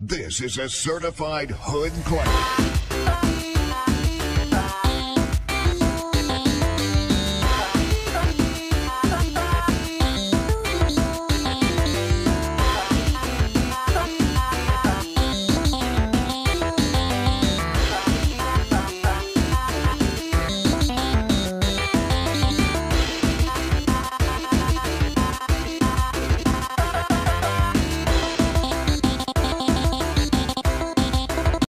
This is a certified hood claim.